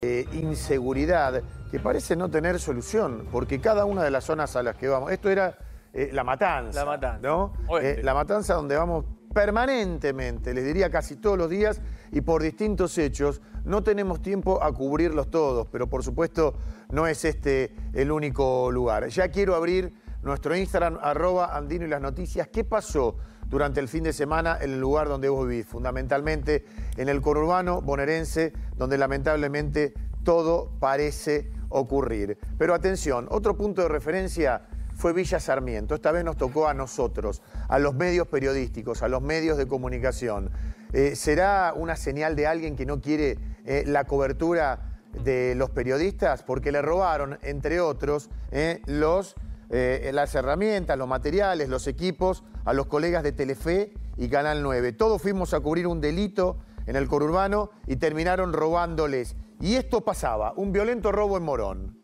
eh, inseguridad que parece no tener solución, porque cada una de las zonas a las que vamos, esto era eh, la matanza, La Matanza. ¿no? Eh, la matanza donde vamos permanentemente, les diría casi todos los días, y por distintos hechos, no tenemos tiempo a cubrirlos todos, pero por supuesto no es este el único lugar. Ya quiero abrir nuestro Instagram, arroba Andino y las noticias. ¿Qué pasó durante el fin de semana en el lugar donde vos vivís? Fundamentalmente en el conurbano bonaerense, donde lamentablemente todo parece ocurrir. Pero atención, otro punto de referencia fue Villa Sarmiento. Esta vez nos tocó a nosotros, a los medios periodísticos, a los medios de comunicación. Eh, ¿Será una señal de alguien que no quiere eh, la cobertura de los periodistas? Porque le robaron, entre otros, eh, los, eh, las herramientas, los materiales, los equipos a los colegas de Telefe y Canal 9. Todos fuimos a cubrir un delito en el conurbano y terminaron robándoles. Y esto pasaba, un violento robo en Morón.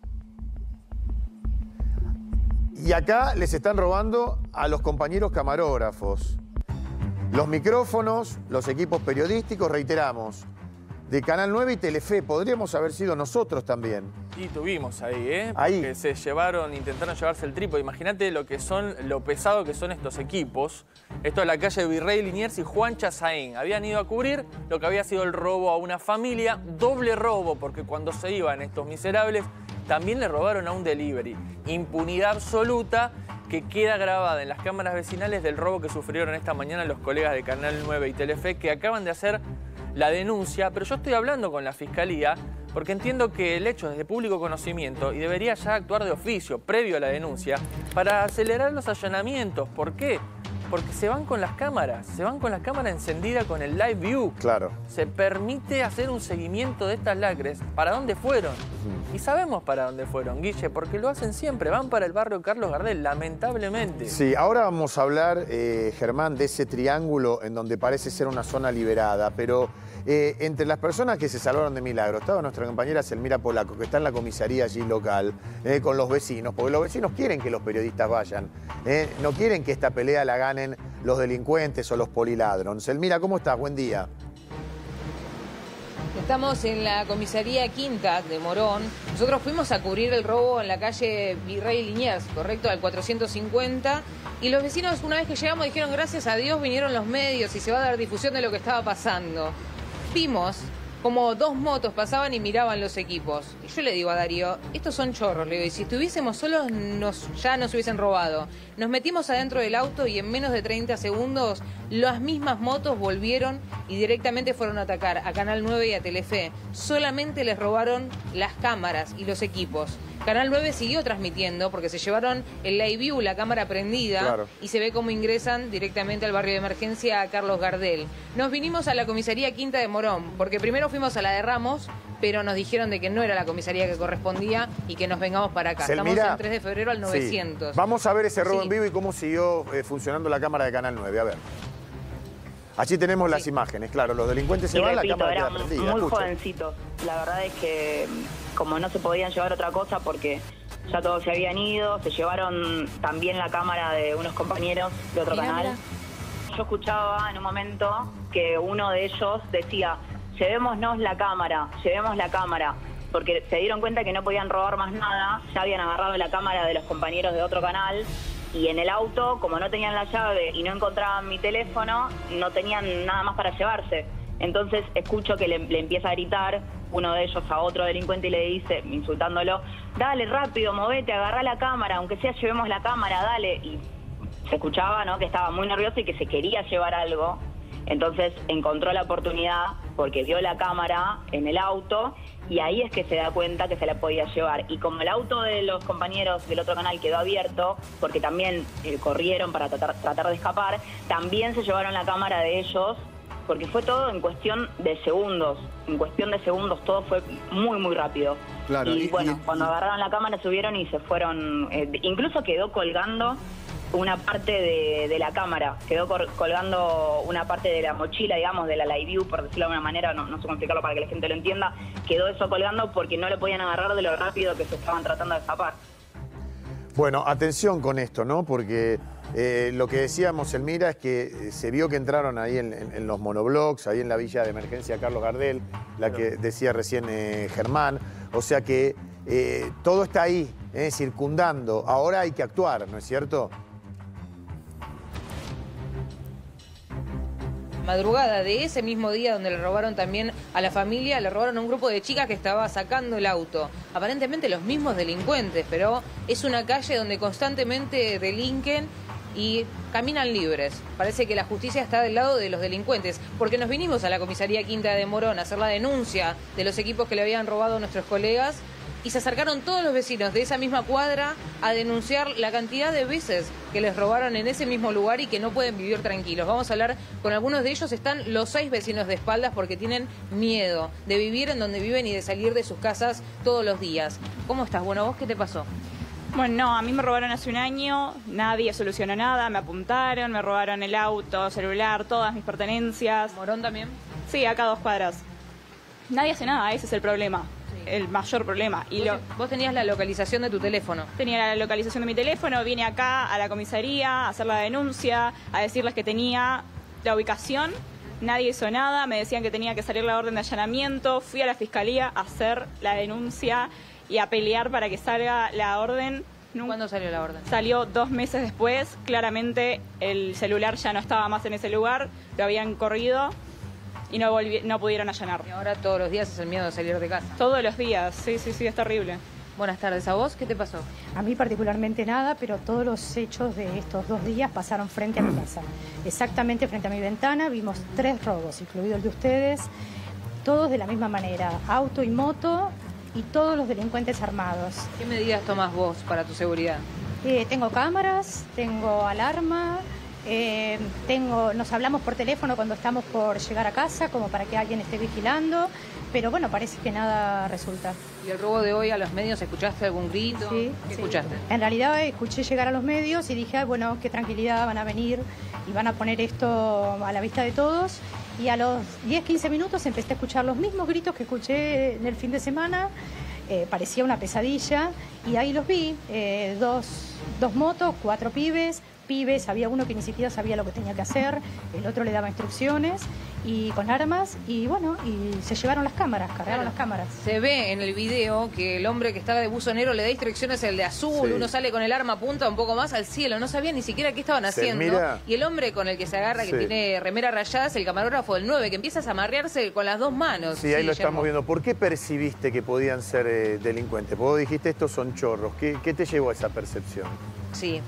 Y acá les están robando a los compañeros camarógrafos. Los micrófonos, los equipos periodísticos, reiteramos, de Canal 9 y Telefe, podríamos haber sido nosotros también. Y tuvimos ahí, ¿eh? Ahí. Que se llevaron, intentaron llevarse el trípode. Imagínate lo que son, lo pesado que son estos equipos. Esto es la calle Virrey Liniers y Juan Chazaín. Habían ido a cubrir lo que había sido el robo a una familia, doble robo, porque cuando se iban estos miserables, también le robaron a un delivery. Impunidad absoluta que queda grabada en las cámaras vecinales del robo que sufrieron esta mañana los colegas de Canal 9 y Telefe, que acaban de hacer la denuncia, pero yo estoy hablando con la fiscalía porque entiendo que el hecho es de público conocimiento y debería ya actuar de oficio, previo a la denuncia, para acelerar los allanamientos. ¿Por qué? Porque se van con las cámaras, se van con la cámara encendida con el live view. Claro. Se permite hacer un seguimiento de estas lacres, para dónde fueron. Y sabemos para dónde fueron, Guille, porque lo hacen siempre, van para el barrio Carlos Gardel, lamentablemente. Sí, ahora vamos a hablar, eh, Germán, de ese triángulo en donde parece ser una zona liberada, pero eh, entre las personas que se salvaron de milagro estaba nuestra compañera Selmira Polaco, que está en la comisaría allí local, eh, con los vecinos, porque los vecinos quieren que los periodistas vayan, no quieren que esta pelea la los delincuentes o los poliladrons. Selmira, ¿cómo estás? Buen día. Estamos en la comisaría quinta de Morón. Nosotros fuimos a cubrir el robo en la calle Virrey Liniers, correcto, al 450. Y los vecinos, una vez que llegamos, dijeron gracias a Dios vinieron los medios y se va a dar difusión de lo que estaba pasando. Vimos como dos motos pasaban y miraban los equipos. Y yo le digo a Darío, estos son chorros, le digo, y si estuviésemos solos nos, ya nos hubiesen robado. Nos metimos adentro del auto y en menos de 30 segundos las mismas motos volvieron y directamente fueron a atacar a Canal 9 y a Telefe. Solamente les robaron las cámaras y los equipos. Canal 9 siguió transmitiendo porque se llevaron el live view, la cámara prendida, Claro. y se ve cómo ingresan directamente al barrio de emergencia a Carlos Gardel. Nos vinimos a la comisaría Quinta de Morón, porque primero fuimos a la de Ramos, pero nos dijeron de que no era la comisaría que correspondía y que nos vengamos para acá. Selmira, Estamos en 3 de febrero al sí. 900. Vamos a ver ese robo Sí. en vivo y cómo siguió eh, funcionando la cámara de Canal 9. A ver. Allí tenemos las imágenes, claro. Los delincuentes se Y van, la cámara queda prendida. muy Escuchen. jovencitos. La verdad es que como no se podían llevar otra cosa porque ya todos se habían ido, se llevaron también la cámara de unos compañeros de otro Mirá, canal. mirá. Yo escuchaba en un momento que uno de ellos decía, llevémonos la cámara, llevemos la cámara, porque se dieron cuenta que no podían robar más nada, ya habían agarrado la cámara de los compañeros de otro canal y en el auto, como no tenían la llave y no encontraban mi teléfono, no tenían nada más para llevarse. Entonces escucho que le, le empieza a gritar uno de ellos a otro delincuente y le dice, insultándolo, dale rápido, movete, agarrá la cámara, aunque sea llevemos la cámara, dale. Y se escuchaba ¿no? que estaba muy nervioso y que se quería llevar algo. Entonces encontró la oportunidad porque vio la cámara en el auto y ahí es que se da cuenta que se la podía llevar. Y como el auto de los compañeros del otro canal quedó abierto, porque también eh, corrieron para tratar, tratar de escapar, también se llevaron la cámara de ellos porque fue todo en cuestión de segundos. En cuestión de segundos todo fue muy, muy rápido. Claro, y, y- bueno, y- cuando agarraron la cámara subieron y se fueron. eh, incluso quedó colgando una parte de, de la cámara, quedó colgando una parte de la mochila, digamos, de la live view, por decirlo de alguna manera, no, no sé cómo explicarlo para que la gente lo entienda, quedó eso colgando porque no lo podían agarrar de lo rápido que se estaban tratando de escapar. Bueno, atención con esto, ¿no? Porque eh, lo que decíamos, Elmira, es que eh, se vio que entraron ahí en, los monoblocks, ahí en la villa de emergencia Carlos Gardel, la que decía recién eh, Germán. O sea que todo está ahí, circundando. Ahora hay que actuar, ¿no es cierto? Madrugada de ese mismo día donde le robaron también a la familia, le robaron a un grupo de chicas que estaba sacando el auto. Aparentemente los mismos delincuentes, pero es una calle donde constantemente delinquen y caminan libres. Parece que la justicia está del lado de los delincuentes, porque nos vinimos a la comisaría Quinta de Morón a hacer la denuncia de los equipos que le habían robado a nuestros colegas y se acercaron todos los vecinos de esa misma cuadra a denunciar la cantidad de veces que les robaron en ese mismo lugar y que no pueden vivir tranquilos. Vamos a hablar con algunos de ellos. Están los seis vecinos de espaldas porque tienen miedo de vivir en donde viven y de salir de sus casas todos los días. ¿Cómo estás? Bueno, ¿vos qué te pasó? Bueno, no, a mí me robaron hace un año, nadie solucionó nada, me apuntaron, me robaron el auto, celular, todas mis pertenencias. ¿Morón también? Sí, acá a dos cuadras. Nadie hace nada, ese es el problema el mayor problema. Y ¿Vos, lo, vos tenías la localización de tu teléfono. Tenía la localización de mi teléfono, vine acá a la comisaría a hacer la denuncia, a decirles que tenía la ubicación. Nadie hizo nada, me decían que tenía que salir la orden de allanamiento, fui a la fiscalía a hacer la denuncia y a pelear para que salga la orden. ¿Cuándo salió la orden? Salió dos meses después, claramente el celular ya no estaba más en ese lugar, lo habían corrido y no, no pudieron allanar. Y ahora todos los días es el miedo de salir de casa. Todos los días, sí, sí, sí, es terrible. Buenas tardes. ¿A vos qué te pasó? A mí particularmente nada, pero todos los hechos de estos dos días pasaron frente a mi casa. Exactamente frente a mi ventana vimos tres robos, incluido el de ustedes, todos de la misma manera, auto y moto y todos los delincuentes armados. ¿Qué medidas tomas vos para tu seguridad? Eh, tengo cámaras, tengo alarma, eh, tengo, nos hablamos por teléfono cuando estamos por llegar a casa, como para que alguien esté vigilando, pero bueno, parece que nada resulta. ¿Y el robo de hoy a los medios, escuchaste algún grito? Sí. ¿Qué escuchaste? En realidad escuché llegar a los medios y dije, bueno, qué tranquilidad, van a venir y van a poner esto a la vista de todos. Y a los 10, 15 minutos empecé a escuchar los mismos gritos que escuché en el fin de semana. Eh, parecía una pesadilla y ahí los vi, eh, dos, dos motos, cuatro pibes, pibes, había uno que ni siquiera sabía lo que tenía que hacer, el otro le daba instrucciones y con armas y bueno, y se llevaron las cámaras, cargaron las cámaras. Se ve en el video que el hombre que estaba de buzo negro le da instrucciones el de azul, uno sale con el arma apunta un poco más al cielo, no sabía ni siquiera qué estaban haciendo. Y el hombre con el que se agarra, que tiene remera rayada, es el camarógrafo del 9, que empieza a amarrearse con las dos manos. Sí, ahí lo estamos viendo. ¿Por qué percibiste que podían ser eh, delincuentes? Vos dijiste estos son chorros. ¿Qué, ¿Qué te llevó a esa percepción? Sí,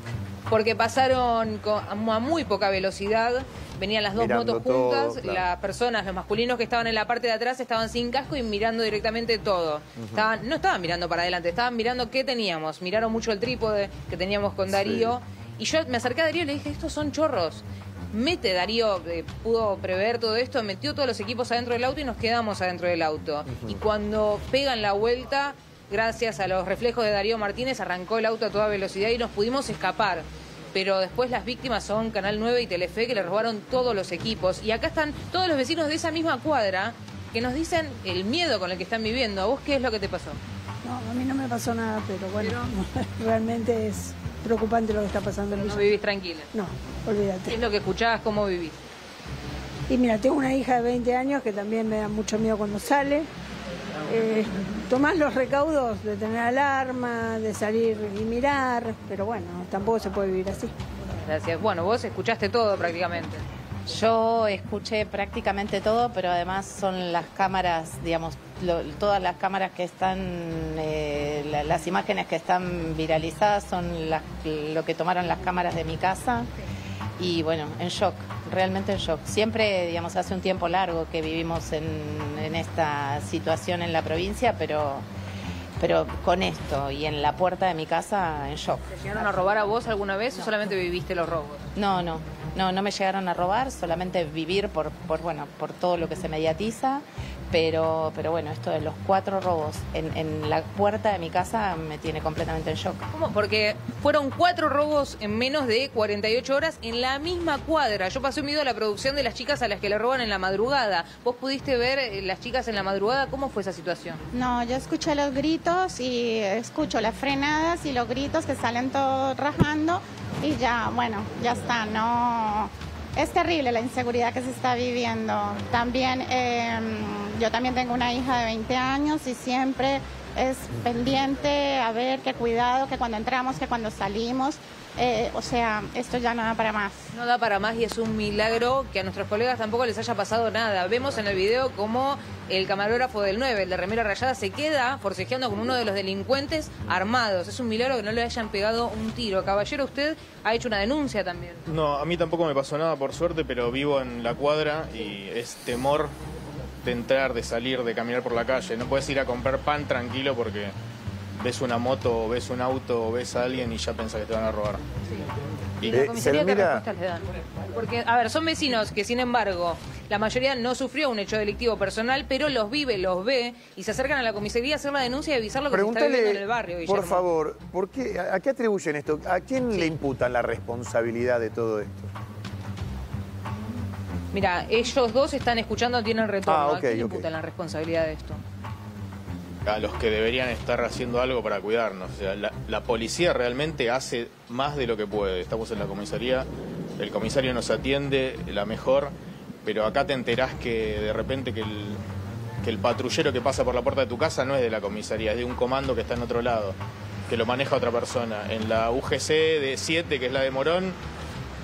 porque pasaron a muy poca velocidad, venían las dos motos juntas, las personas, los masculinos que estaban en la parte de atrás estaban sin casco y mirando directamente todo. estaban, no estaban mirando para adelante, estaban mirando qué teníamos, miraron mucho el trípode que teníamos con Darío. Y yo me acerqué a Darío y le dije, estos son chorros. Mete Darío, eh, pudo prever todo esto, metió todos los equipos adentro del auto y nos quedamos adentro del auto. Y cuando pegan la vuelta, gracias a los reflejos de Darío Martínez, arrancó el auto a toda velocidad y nos pudimos escapar. Pero después las víctimas son Canal 9 y Telefe, que le robaron todos los equipos. Y acá están todos los vecinos de esa misma cuadra que nos dicen el miedo con el que están viviendo. ¿A vos qué es lo que te pasó? No, a mí no me pasó nada, pero bueno, realmente es preocupante lo que está pasando. ¿No vivís tranquila? No, olvídate. ¿Qué es lo que escuchabas? ¿Cómo vivís? Y mira, tengo una hija de 20 años que también me da mucho miedo cuando sale eh, tomás los recaudos de tener alarma, de salir y mirar, pero bueno, tampoco se puede vivir así. Gracias. Bueno, vos escuchaste todo prácticamente. Yo escuché prácticamente todo, pero además son las cámaras, digamos, todas las cámaras que están, eh, las imágenes que están viralizadas son las, lo que tomaron las cámaras de mi casa y bueno, en shock, realmente en shock. Siempre, digamos, hace un tiempo largo que vivimos en, esta situación en la provincia, pero, pero con esto y en la puerta de mi casa, en shock. ¿Te llegaron a robar a vos alguna vez o solamente viviste los robos? No, no, no, no me llegaron a robar, solamente vivir por, por, bueno, por todo lo que se mediatiza. Pero, pero bueno, esto de los cuatro robos en, en la puerta de mi casa me tiene completamente en shock. ¿Cómo? Porque fueron cuatro robos en menos de 48 horas en la misma cuadra. Yo pasé un video de la producción de las chicas a las que le roban en la madrugada. ¿Vos pudiste ver eh, las chicas en la madrugada? ¿Cómo fue esa situación? No, yo escuché los gritos y escucho las frenadas y los gritos que salen todos rajando y ya, bueno, ya está, no... Es terrible la inseguridad que se está viviendo. También, eh, yo también tengo una hija de 20 años y siempre es pendiente a ver qué cuidado, que cuando entramos, que cuando salimos. Eh, o sea, esto ya no da para más. No da para más y es un milagro que a nuestros colegas tampoco les haya pasado nada. Vemos en el video cómo el camarógrafo del 9, el de remera rayada, se queda forcejeando con uno de los delincuentes armados. Es un milagro que no le hayan pegado un tiro. Caballero, usted ha hecho una denuncia también. No, a mí tampoco me pasó nada por suerte, pero vivo en la cuadra y es temor de entrar, de salir, de caminar por la calle. No puedes ir a comprar pan tranquilo porque ves una moto, o ves un auto, o ves a alguien y ya pensás que te van a robar. ¿Y la Eh, comisaría qué respuestas le dan? Porque, a ver, son vecinos que, sin embargo, la mayoría no sufrió un hecho delictivo personal, pero los vive, los ve y se acercan a la comisaría a hacer la denuncia y avisar lo que se está viviendo en el barrio. por Guillermo. favor, ¿por qué, a, a qué atribuyen esto? ¿A quién le imputan la responsabilidad de todo esto? Mira, ellos dos están escuchando, tienen retorno. Ah, ¿A ok, quién le imputan la responsabilidad de esto? A los que deberían estar haciendo algo para cuidarnos. La policía realmente hace más de lo que puede. Estamos en la comisaría, el comisario nos atiende la mejor, pero acá te enterás que de repente que el, que el patrullero que pasa por la puerta de tu casa no es de la comisaría, es de un comando que está en otro lado, que lo maneja otra persona. En la UGC de 7, que es la de Morón,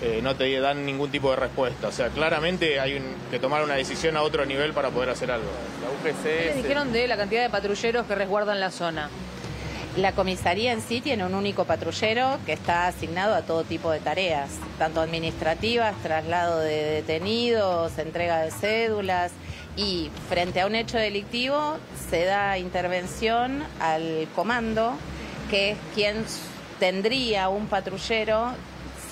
eh, no te dan ningún tipo de respuesta. O sea, claramente hay un- que tomar una decisión a otro nivel para poder hacer algo. La UGC ¿Qué les dijeron de la cantidad de patrulleros que resguardan la zona? La comisaría en sí tiene un único patrullero que está asignado a todo tipo de tareas, tanto administrativas, traslado de detenidos, entrega de cédulas y frente a un hecho delictivo se da intervención al comando, que es quien tendría un patrullero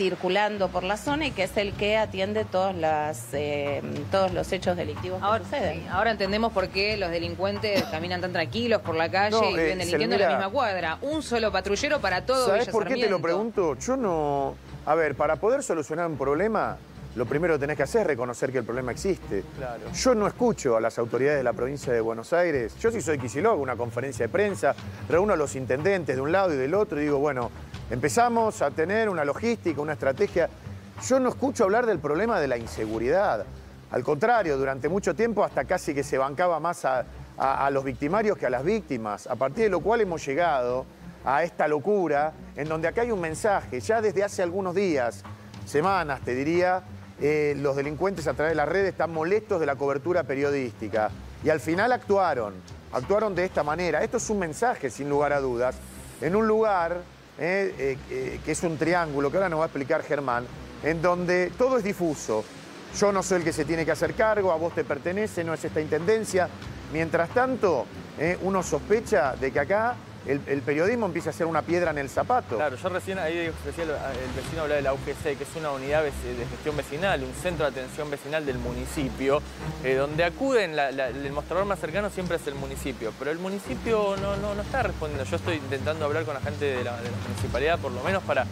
circulando por la zona y que es el que atiende todas las, eh, todos los hechos delictivos que Ahora, suceden. sí, ahora entendemos por qué los delincuentes caminan tan tranquilos por la calle No, y eh, viven delinquiendo en la misma cuadra. Un solo patrullero para todo ¿Sabes Villa por qué te lo pregunto? Yo no... A ver, para poder solucionar un problema, lo primero que tenés que hacer es reconocer que el problema existe. Claro. Yo no escucho a las autoridades de la provincia de Buenos Aires. Yo sí soy Kicillof, una conferencia de prensa, reúno a los intendentes de un lado y del otro y digo, bueno, empezamos a tener una logística, una estrategia. Yo no escucho hablar del problema de la inseguridad. Al contrario, durante mucho tiempo hasta casi que se bancaba más a, los victimarios que a las víctimas, a partir de lo cual hemos llegado a esta locura en donde acá hay un mensaje, ya desde hace algunos días, semanas te diría, eh, los delincuentes a través de las redes están molestos de la cobertura periodística y al final actuaron, actuaron de esta manera. Esto es un mensaje, sin lugar a dudas, en un lugar eh, eh, eh, que es un triángulo, que ahora nos va a explicar Germán, en donde todo es difuso. Yo no soy el que se tiene que hacer cargo, a vos te pertenece, no es esta intendencia. Mientras tanto, eh, uno sospecha de que acá el, periodismo empieza a ser una piedra en el zapato. Claro, yo recién ahí decía el, vecino hablaba de la UGC, que es una unidad de gestión vecinal, un centro de atención vecinal del municipio, eh, donde acuden, el mostrador más cercano siempre es el municipio, pero el municipio no, no, no está respondiendo. Yo estoy intentando hablar con la gente de la, municipalidad, por lo menos para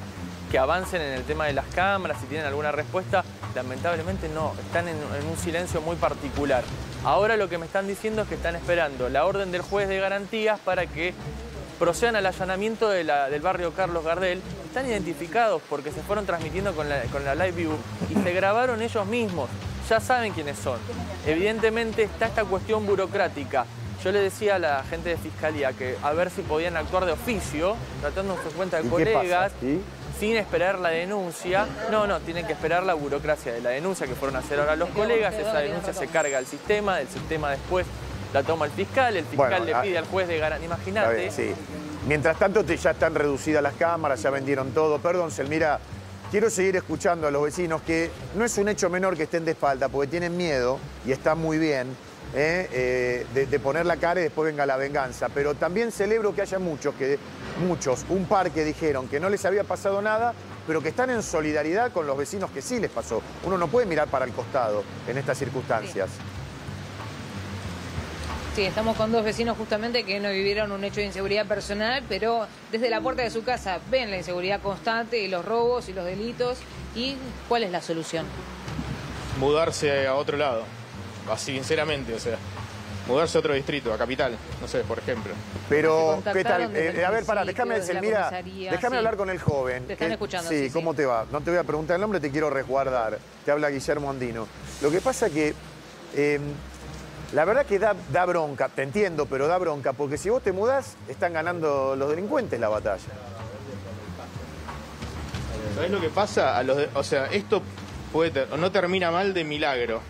que avancen en el tema de las cámaras, si tienen alguna respuesta, lamentablemente no, están en un silencio muy particular. Ahora lo que me están diciendo es que están esperando la orden del juez de garantías para que procedan al allanamiento de la- del barrio Carlos Gardel. Están identificados porque se fueron transmitiendo con la, con la Live View y se grabaron ellos mismos. Ya saben quiénes son. Evidentemente está esta cuestión burocrática. Yo le decía a la gente de fiscalía que a ver si podían actuar de oficio, tratando en su cuenta de colegas, ¿Y? sin esperar la denuncia. No, no, tienen que esperar la burocracia de la denuncia que fueron a hacer ahora los quedo- colegas. Esa denuncia se carga al sistema, el sistema después la toma el fiscal, el fiscal Bueno, le ah, pide al juez de garantía. Está Imagínate. sí. Mientras tanto, te- ya están reducidas las cámaras, ya vendieron todo. Perdón, Selmira, quiero seguir escuchando a los vecinos que no es un hecho menor que estén de espalda, porque tienen miedo y están muy bien ¿eh? Eh, de, de poner la cara y después venga la venganza. Pero también celebro que haya muchos, que, muchos, un par que dijeron que no les había pasado nada pero que están en solidaridad con los vecinos que sí les pasó. Uno no puede mirar para el costado en estas circunstancias. Sí, estamos con dos vecinos justamente que no vivieron un hecho de inseguridad personal, pero desde la puerta de su casa ven la inseguridad constante y los robos y los delitos. ¿Y cuál es la solución? Mudarse a otro lado. Así, sinceramente, o sea. Mudarse a otro distrito, a capital, no sé, por ejemplo. Pero, Eh, a ver, pará, déjame desde la mira, comisaría, déjame sí. hablar con el joven. Te están escuchando, Sí, sí, sí. ¿cómo te va? No te voy a preguntar el nombre, te quiero resguardar. Te habla Guillermo Andino. Lo que pasa que, eh, la verdad que da, da bronca, te entiendo, pero da bronca, porque si vos te mudás, están ganando los delincuentes la batalla. ¿Sabés lo que pasa? A los de- o sea, esto puede ter- no termina mal de milagro.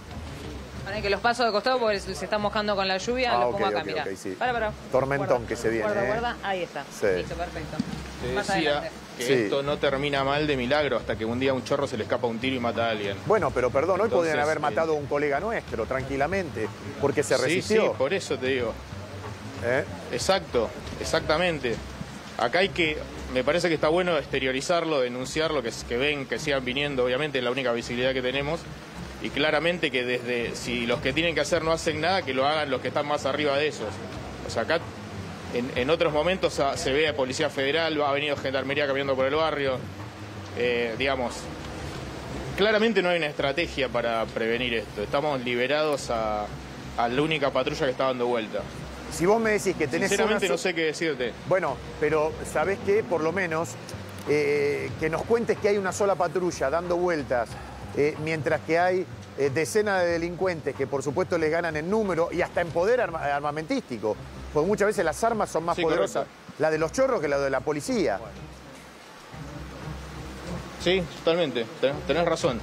Para que los paso de costado porque se se está mojando con la lluvia, Ah, lo ok, pongo acá, mirá. ok, sí. Para, para. Tormentón Guarda, que se viene, Guarda, ¿eh? guarda. Ahí está. Sí. Listo, perfecto. Te Más decía adelante. Que Sí. esto no termina mal de milagro hasta que un día un chorro se le escapa un tiro y mata a alguien. Bueno, pero perdón, hoy podrían haber eh, matado a un colega nuestro, tranquilamente, porque se Sí, resistió. sí, por eso te digo. ¿eh? Exacto, exactamente. Acá hay que, me parece que está bueno exteriorizarlo, denunciarlo, que, que ven, que sigan viniendo, obviamente es la única visibilidad que tenemos. Y claramente que desde, si los que tienen que hacer no hacen nada, que lo hagan los que están más arriba de esos. O sea, acá en, en otros momentos se ve a Policía Federal, ha venido Gendarmería caminando por el barrio. Eh, digamos, claramente no hay una estrategia para prevenir esto. Estamos liberados a, a la única patrulla que está dando vuelta. Si vos me decís que tenés Sinceramente una no sé qué decirte. Bueno, pero ¿sabés qué? Por lo menos eh, que nos cuentes que hay una sola patrulla dando vueltas, eh, mientras que hay eh, decenas de delincuentes que por supuesto les ganan en número y hasta en poder arma- armamentístico. Porque muchas veces las armas son más Sí, poderosas, correcto. la de los chorros que la de la policía. Sí, totalmente. Tenés, tenés razón.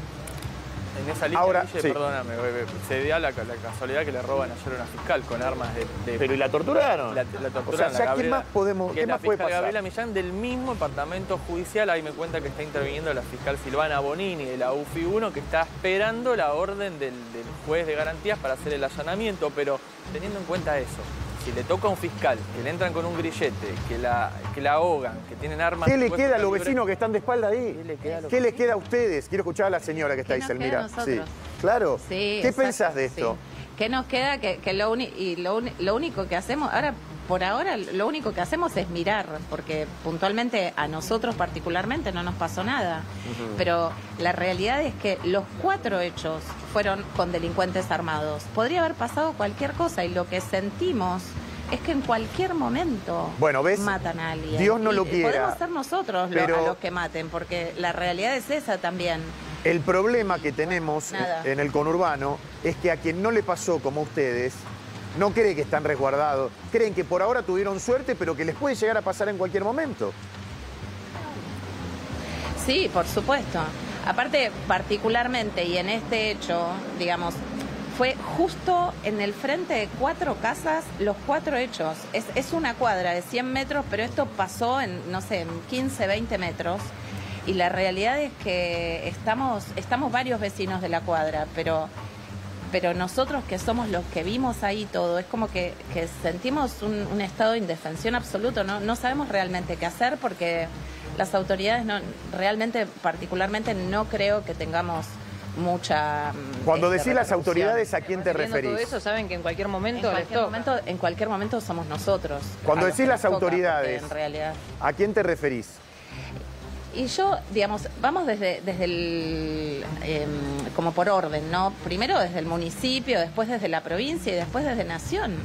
En esa línea, Ahora, Guille, sí. perdóname, bebé, se da la, la casualidad que le roban ayer a una fiscal con armas de... de- Pero ¿y la torturaron? La, la torturaron O sea, ¿qué más podemos- que qué la más puede fiscal pasar? Gabriela Millán del mismo departamento judicial, ahí me cuenta que está interviniendo la fiscal Silvana Bonini de la UFI 1, que está esperando la orden del, del juez de garantías para hacer el allanamiento, pero teniendo en cuenta eso, si le toca a un fiscal, que le entran con un grillete, que la, que la ahogan, que tienen armas... ¿Qué le queda a los vecinos que están de espalda ahí? ¿Qué le queda a los ¿Qué les queda a ustedes? Quiero escuchar a la señora que está ahí, Selmira. nosotros? Claro. Sí, ¿Qué exacto, pensás de esto? sí. ¿Qué nos queda? Que, que lo, y lo, lo único que hacemos, ahora, por ahora, lo único que hacemos es mirar, porque puntualmente a nosotros particularmente no nos pasó nada. Pero la realidad es que los cuatro hechos fueron con delincuentes armados. Podría haber pasado cualquier cosa y lo que sentimos es que en cualquier momento Bueno, ¿ves? matan a alguien. Dios no Y lo quiera. Podemos ser nosotros lo- Pero- a los que maten, porque la realidad es esa también. El problema que tenemos Nada. en el conurbano es que a quien no le pasó como ustedes, no cree que están resguardados. Creen que por ahora tuvieron suerte, pero que les puede llegar a pasar en cualquier momento. Sí, por supuesto. Aparte, particularmente, y en este hecho, digamos, fue justo en el frente de cuatro casas los cuatro hechos. Es, una cuadra de 100 metros, pero esto pasó en, no sé, en 15, 20 metros. Y la realidad es que estamos, estamos varios vecinos de la cuadra, pero, pero nosotros que somos los que vimos ahí todo, es como que, que sentimos un, un estado de indefensión absoluto. ¿no? no sabemos realmente qué hacer porque las autoridades no, realmente, particularmente, no creo que tengamos mucha. mm, Cuando este, decís las autoridades, ¿a quién te Viendo todo referís? eso, saben que en cualquier En momento les cualquier, toca. momento, en cualquier momento somos nosotros. Cuando decís las autoridades. En realidad. ¿A quién te referís? Y yo, digamos, vamos desde, desde el, em, como por orden, ¿no? Primero desde el municipio, después desde la provincia y después desde Nación.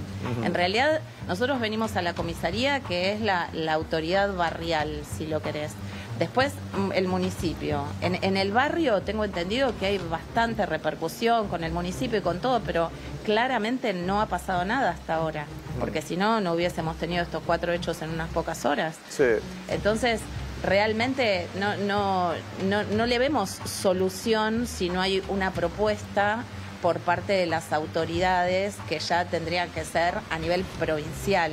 En realidad, nosotros venimos a la comisaría, que es la, la autoridad barrial, si lo querés. Después, mm, el municipio. En, en el barrio tengo entendido que hay bastante repercusión con el municipio y con todo, pero claramente no ha pasado nada hasta ahora. Porque si no, no hubiésemos tenido estos cuatro hechos en unas pocas horas. Sí. Entonces, realmente no, no, no, no le vemos solución si no hay una propuesta por parte de las autoridades que ya tendrían que ser a nivel provincial.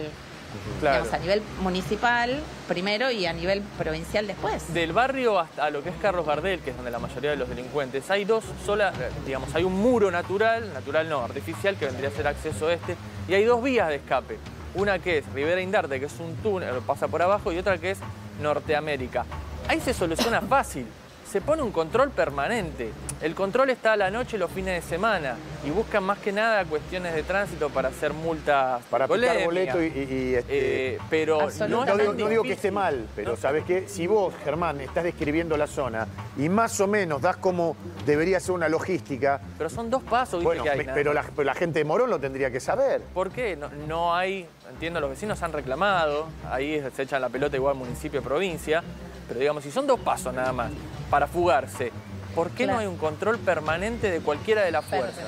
Claro. Digamos, a nivel municipal primero y a nivel provincial después. Del barrio hasta lo que es Carlos Gardel, que es donde la mayoría de los delincuentes, hay dos solas, digamos, hay un muro natural, natural no, artificial, que vendría a ser acceso este, y hay dos vías de escape. Una que es Rivera Indarte, que es un túnel, pasa por abajo, y otra que es Norteamérica. ahí se soluciona fácil. Se pone un control permanente. El control está a la noche los fines de semana y buscan más que nada cuestiones de tránsito para hacer multas. Para picar boleto y, y- y, este, Eh, pero no, No, digo, no digo que esté mal, pero ¿sabes qué? Si vos, Germán, estás describiendo la zona y más o menos das como debería ser una logística, Pero son dos pasos, bueno, que hay, me- pero la, pero la gente de Morón lo tendría que saber. ¿Por qué? No, no hay, entiendo, los vecinos han reclamado, ahí se echan la pelota igual municipio, provincia, pero digamos, si son dos pasos nada más para fugarse, ¿por qué no hay un control permanente de cualquiera de las fuerzas?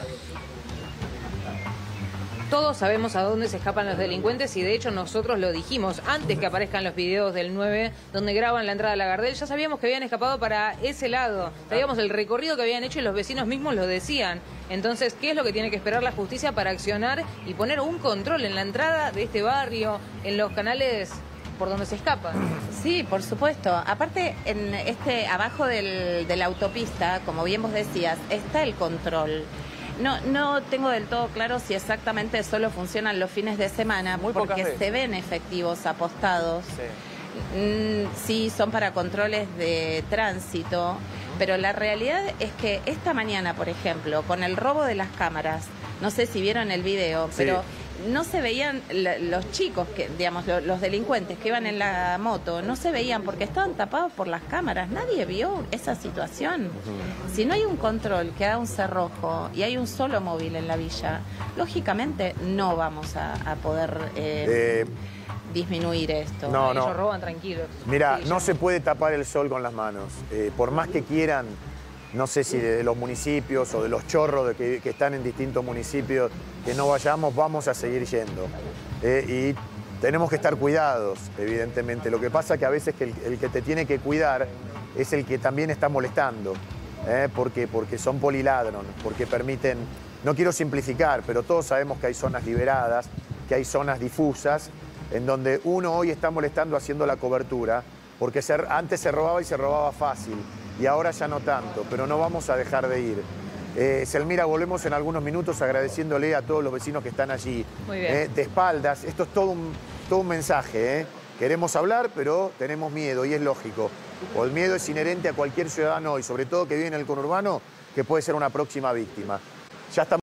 Todos sabemos a dónde se escapan los delincuentes y de hecho nosotros lo dijimos antes que aparezcan los videos del 9 donde graban la entrada a la Gardel. Ya sabíamos que habían escapado para ese lado. Sabíamos el recorrido que habían hecho y los vecinos mismos lo decían. Entonces, ¿qué es lo que tiene que esperar la justicia para accionar y poner un control en la entrada de este barrio, en los canales por donde se escapan? Sí, por supuesto. Aparte, en este abajo del- de la autopista, como bien vos decías, está el control. No, no tengo del todo claro si exactamente solo funcionan los fines de semana, Muy porque veces. se ven efectivos apostados. Sí. Mm, sí, son para controles de tránsito, pero la realidad es que esta mañana, por ejemplo, con el robo de las cámaras, no sé si vieron el video, Sí. pero no se veían la- los chicos, que digamos, lo- los delincuentes que iban en la moto, no se veían porque estaban tapados por las cámaras. Nadie vio esa situación. Si no hay un control que haga un cerrojo y hay un solo móvil en la villa, lógicamente no vamos a, a poder eh, Eh, disminuir esto. No, no. Ellos roban tranquilos. Mira, Sí, no se puede tapar el sol con las manos. Eh, por más que quieran, no sé si de los municipios o de los chorros de que, están en distintos municipios, que no vayamos, vamos a seguir yendo. Eh, y tenemos que estar cuidados, evidentemente. Lo que pasa es que a veces que el, que te tiene que cuidar es el que también está molestando. ¿eh? porque, porque son poliladron, porque permiten, no quiero simplificar, pero todos sabemos que hay zonas liberadas, que hay zonas difusas, en donde uno hoy está molestando haciendo la cobertura, porque antes se robaba y se robaba fácil, y ahora ya no tanto, pero no vamos a dejar de ir. Eh, Selmira, volvemos en algunos minutos agradeciéndole a todos los vecinos que están allí, Muy bien. eh, de espaldas. Esto es todo un, todo un mensaje. ¿eh? Queremos hablar, pero tenemos miedo, y es lógico. O el miedo es inherente a cualquier ciudadano hoy, sobre todo que vive en el conurbano, que puede ser una próxima víctima. Ya estamos